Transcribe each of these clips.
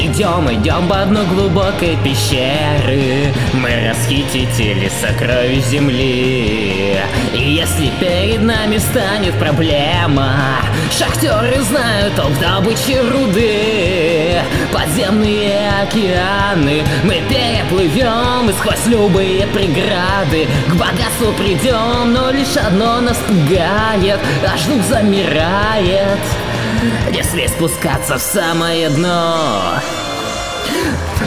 Идем, идем по дну глубокой пещеры Мы расхитители сокровищ земли. И если перед нами станет проблема Шахтеры знают толк добычи руды. Подземные океаны Мы переплывем и сквозь любые преграды. К богатству придем, но лишь одно нас пугает Аж дух замирает Если спускаться в самое дно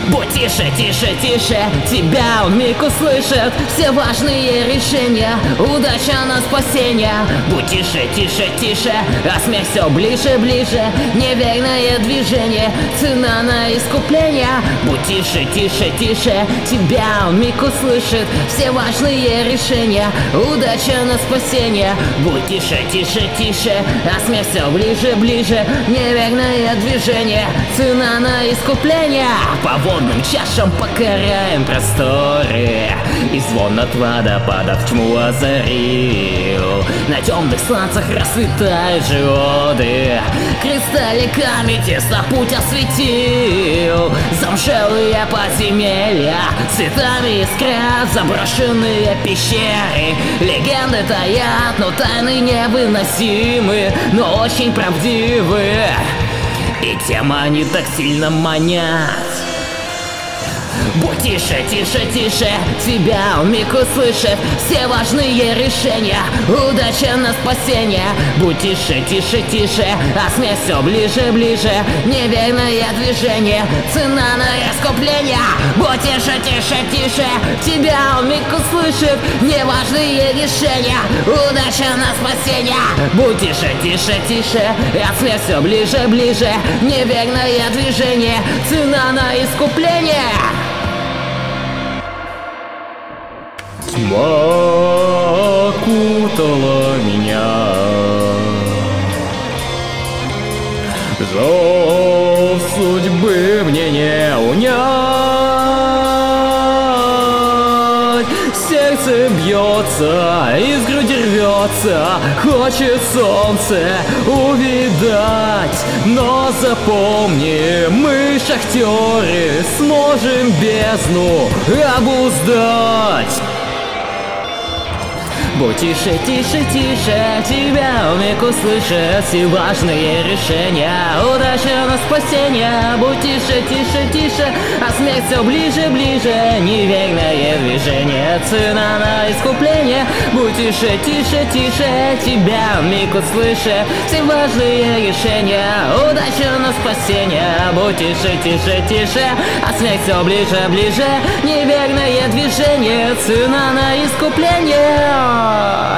Будь тише, тише, тише, тебя он миг услышит Все важные решения, удача на спасение. Будь тише, тише, тише, а смех все ближе, ближе. Неверное движение, цена на искупление. Будь тише, тише, тише, тебя он миг услышит Все важные решения, удача на спасение. Будь тише, тише, тише, а смех все ближе, ближе. Неверное движение, цена на искупление. По водным чашам покоряем просторы. И звон от водопадов тьму озарил. На темных сланцах расцветают живоды Кристалликами тесно путь осветил. Замшелые подземелья Цветами искрят заброшенные пещеры. Легенды таят, но тайны невыносимы Но очень правдивы. И тем они так сильно манят Будь тише, тише, тише, тебя миг услышит Все важные решения, удача на спасение. Будь тише, тише, тише, а смесь все ближе, ближе. Неверное движение, цена на искупление Будь тише, тише, тише, тебя миг услышит Неважные решения, удача на спасение. Будь тише, тише, тише, а смесь все ближе, ближе. Неверное движение, цена на искупление Тьма окутала меня. Зов судьбы мне не унять. Сердце бьется, из груди рвется Хочет солнце увидать. Но запомни, мы шахтеры Сможем бездну обуздать Будь тише, тише, тише, тебя умек услышит Все важные решения, удача на спасение. Будь тише, тише, тише, а смех все ближе, ближе. Неверное движение, цена на искупление. Будь тише, тише, тише, тебя умек услышит Все важные решения, удача на спасение. Будь тише, тише, тише, а смех все ближе, ближе. Неверное движение, цена на искупление Ah!